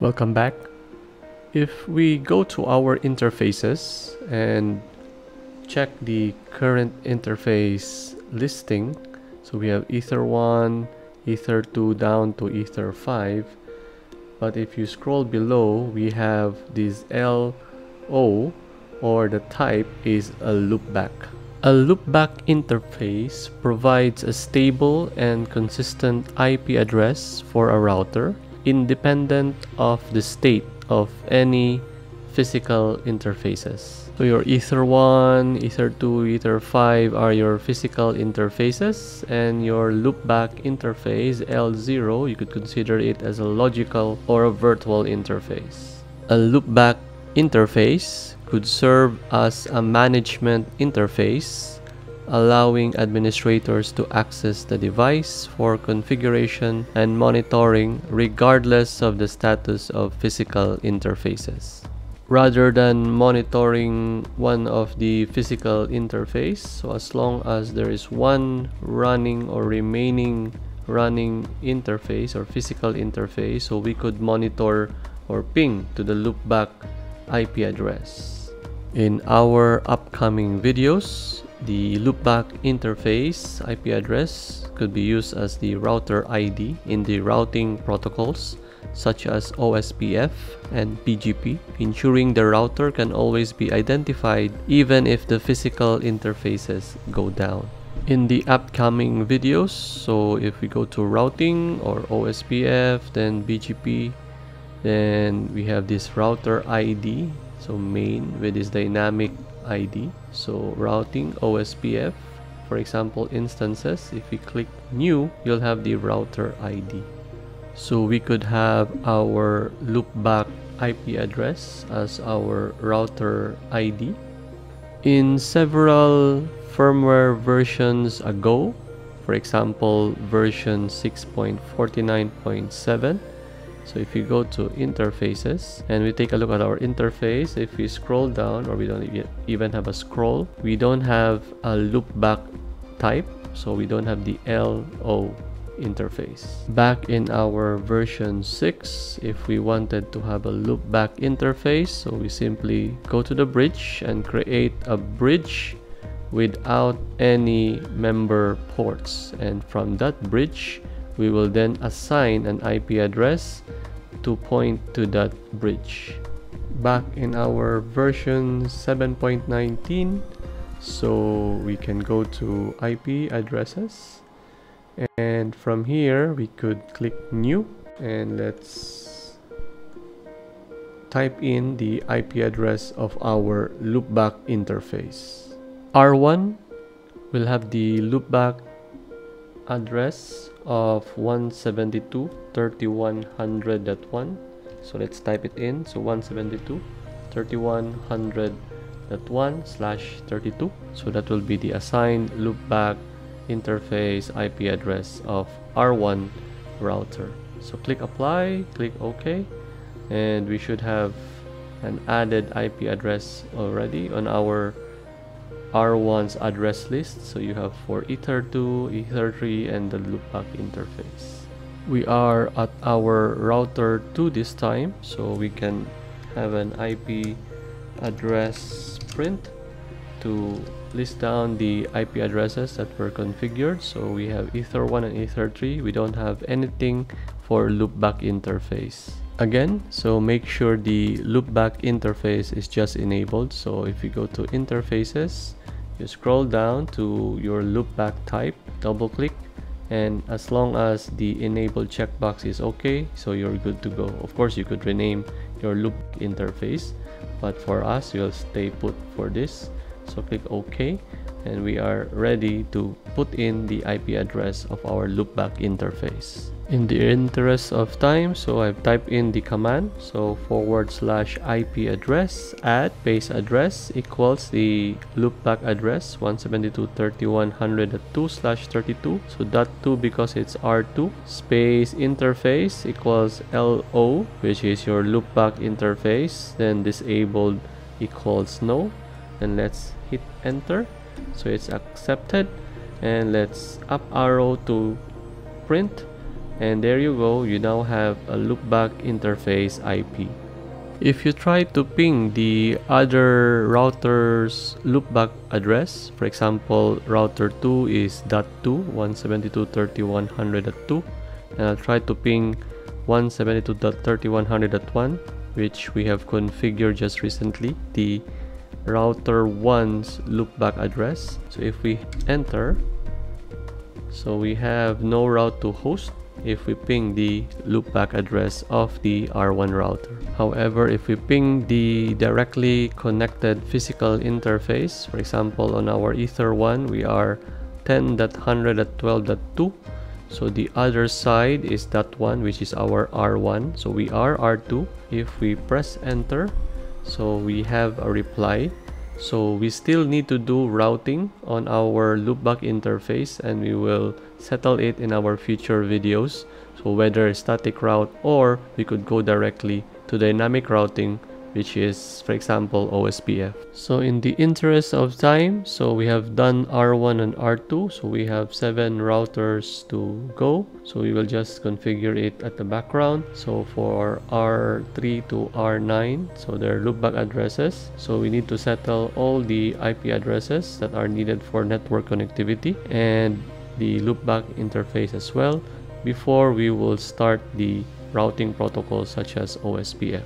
Welcome back. If we go to our interfaces and check the current interface listing, so we have Ether 1, Ether 2 down to Ether 5. But if you scroll below, we have this LO or the type is a loopback. A loopback interface provides a stable and consistent IP address for a router independent of the state of any physical interfaces. So your Ether 1, Ether 2, Ether 5 are your physical interfaces and your loopback interface LO you could consider it as a logical or a virtual interface. A loopback interface could serve as a management interface allowing administrators to access the device for configuration and monitoring regardless of the status of physical interfaces. Rather than monitoring one of the physical interface, so as long as there is one running or remaining running interface or physical interface, so we could monitor or ping to the loopback IP address. In our upcoming videos, the loopback interface IP address could be used as the router ID in the routing protocols such as OSPF and BGP, ensuring the router can always be identified even if the physical interfaces go down. In the upcoming videos, so if we go to routing or OSPF, then BGP, then we have this router ID, so main with this dynamic ID. So routing OSPF, for example, instances, if we click new, you'll have the router ID. So we could have our loopback IP address as our router ID. In several firmware versions ago, for example, version 6.49.7, so if you go to interfaces and we take a look at our interface if we scroll down or we don't even have a scroll we don't have a loopback type so we don't have the LO interface. Back in our version 6 if we wanted to have a loopback interface so we simply go to the bridge and create a bridge without any member ports. And from that bridge we will then assign an IP address to point to that bridge. Back in our version 7.19, so we can go to IP addresses and from here we could click new and let's type in the IP address of our loopback interface. R1 will have the loopback address of 172.3100.1 so let's type it in. So 172.3100.1 slash 32 so that will be the assigned loopback interface IP address of R1 router. So click apply click OK and we should have an added IP address already on our R1's address list. So you have for Ether2, Ether3, and the loopback interface. We are at our router 2 this time, so we can have an IP address print to list down the IP addresses that were configured. So we have Ether1 and Ether3. We don't have anything for loopback interface again so make sure the loopback interface is just enabled. So if you go to interfaces you scroll down to your loopback type double click and as long as the enable checkbox is okay so you're good to go. Of course you could rename your loop interface but for us we'll stay put for this. So click ok and we are ready to put in the IP address of our loopback interface in the interest of time so I've typed in the command. So forward slash IP address add base address equals the loopback address 172.3100.2 slash 32 so dot 2 because it's R2 space interface equals LO which is your loopback interface. Then disabled equals no. And let's hit enter. So it's accepted. And let's up arrow to print and there you go you now have a loopback interface IP if you try to ping the other router's loopback address for example router 2 is dot 2 172.30.100.2 and I'll try to ping 172.30.100.1 which we have configured just recently the router 1's loopback address. So if we enter so we have no route to host if we ping the loopback address of the R1 router. However, if we ping the directly connected physical interface, for example, on our Ether1, we are 10.100.12.2. So the other side is that one, which is our R1. So we are R2. If we press enter, so we have a reply so we still need to do routing on our loopback interface and we will settle it in our future videos. So whether static route or we could go directly to dynamic routing which is for example OSPF. So in the interest of time, so we have done R1 and R2, so we have seven routers to go. So we will just configure it at the background. So for R3 to R9, so they're loopback addresses. So we need to settle all the IP addresses that are needed for network connectivity and the loopback interface as well before we will start the routing protocols such as OSPF.